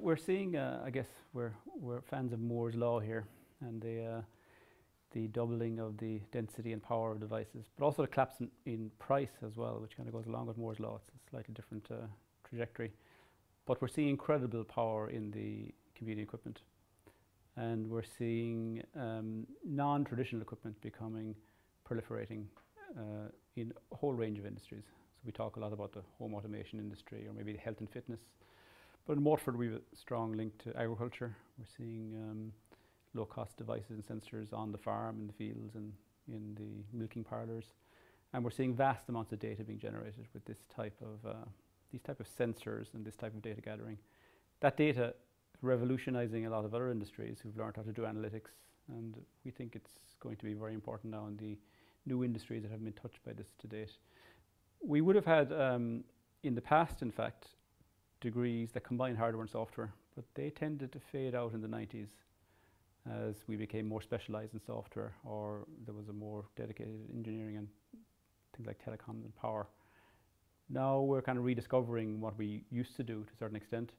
We're seeing, uh, I guess, we're, we're fans of Moore's Law here and the, uh, the doubling of the density and power of devices, but also the collapse in, in price as well, which kind of goes along with Moore's Law. It's a slightly different uh, trajectory. But we're seeing incredible power in the computing equipment. And we're seeing um, non-traditional equipment becoming proliferating uh, in a whole range of industries. So we talk a lot about the home automation industry or maybe the health and fitness. But in Waterford we have a strong link to agriculture. We're seeing um, low cost devices and sensors on the farm, in the fields and in the milking parlours. And we're seeing vast amounts of data being generated with this type of, uh, these type of sensors and this type of data gathering. That data revolutionizing a lot of other industries who've learned how to do analytics and we think it's going to be very important now in the new industries that have been touched by this to date. We would have had um, in the past in fact degrees that combine hardware and software but they tended to fade out in the 90s as we became more specialized in software or there was a more dedicated engineering and things like telecoms and power. Now we're kind of rediscovering what we used to do to a certain extent,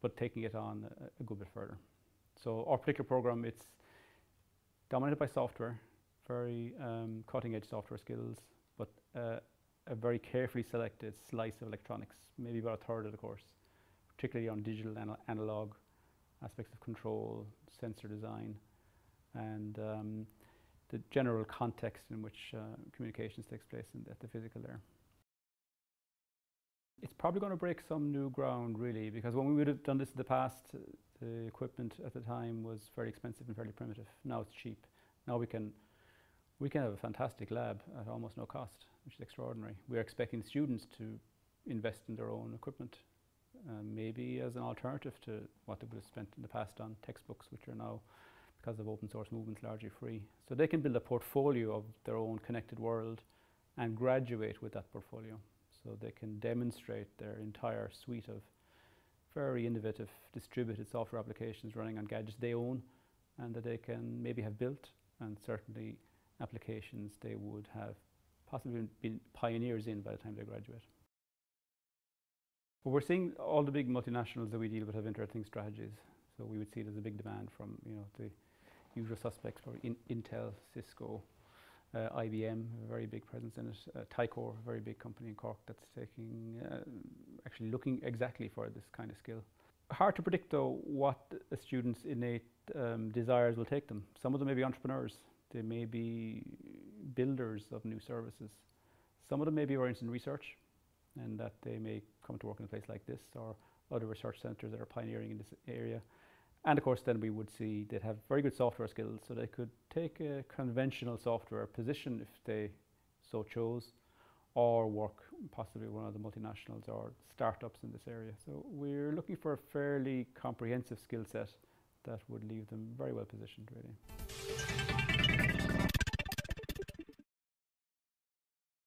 but taking it on a, a good bit further. So our particular program, it's dominated by software, very um, cutting edge software skills, but uh, a very carefully selected slice of electronics, maybe about a third of the course, particularly on digital and analog aspects of control, sensor design, and um, the general context in which uh, communications takes place in, at the physical layer. It's probably going to break some new ground really because when we would have done this in the past uh, the equipment at the time was very expensive and fairly primitive. Now it's cheap. Now we can we can have a fantastic lab at almost no cost, which is extraordinary. We're expecting students to invest in their own equipment um, maybe as an alternative to what they would have spent in the past on textbooks, which are now, because of open source movements, largely free. So they can build a portfolio of their own connected world and graduate with that portfolio. So they can demonstrate their entire suite of very innovative distributed software applications running on gadgets they own and that they can maybe have built and certainly applications they would have possibly been pioneers in by the time they graduate. We're seeing all the big multinationals that we deal with have interesting strategies. So we would see there's a big demand from you know the usual suspects, for in Intel, Cisco, uh, IBM, very big presence in it, uh, Tyco, a very big company in Cork that's taking, uh, actually looking exactly for this kind of skill. Hard to predict though what a student's innate um, desires will take them. Some of them may be entrepreneurs, they may be builders of new services. Some of them may be oriented in research, and that they may come to work in a place like this or other research centres that are pioneering in this area. And of course then we would see they'd have very good software skills so they could take a conventional software position if they so chose or work possibly one of the multinationals or startups in this area. So we're looking for a fairly comprehensive skill set that would leave them very well positioned really.